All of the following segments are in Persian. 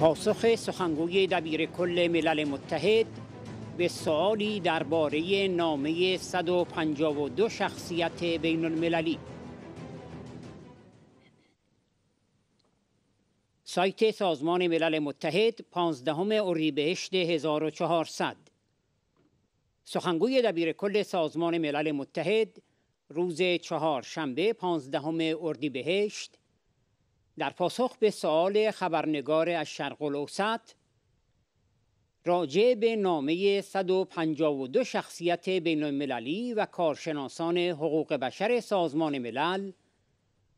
پاسخ سخنگوی دبیر کل ملل متحد به سوالی درباره نامه 152 شخصیت بین المللی سایت سازمان ملل متحد 15 اردیبهشت 1400 سخنگوی دبیر کل سازمان ملل متحد روز چهارشنبه 15 اردیبهشت در پاسخ به سوال خبرنگار از شرق الاوسط راجع به نامه 152 شخصیت بین المللی و کارشناسان حقوق بشر سازمان ملل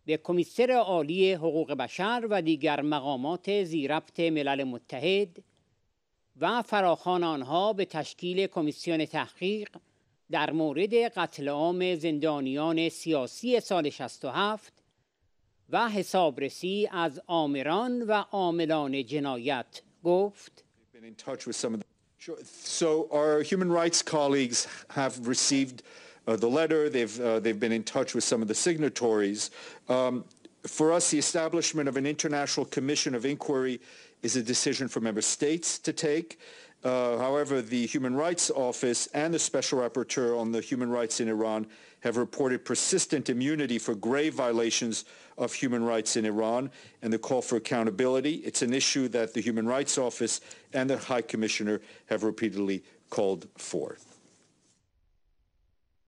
به کمیسر عالی حقوق بشر و دیگر مقامات زیربط ملل متحد و فراخان آنها به تشکیل کمیسیون تحقیق در مورد قتل عام زندانیان سیاسی سال 67 و حسابرسی از آمران و عاملان جنایت گفت So our human rights colleagues have received uh, the letter. They've, uh, they've been in touch with some of the signatories. Um, for us, the establishment of an international commission of inquiry is a decision for member states to take. Uh, however, the Human Rights Office and the Special Rapporteur on the Human Rights in Iran have reported persistent immunity for grave violations of human rights in Iran and the call for accountability. It's an issue that the Human Rights Office and the High Commissioner have repeatedly called forth.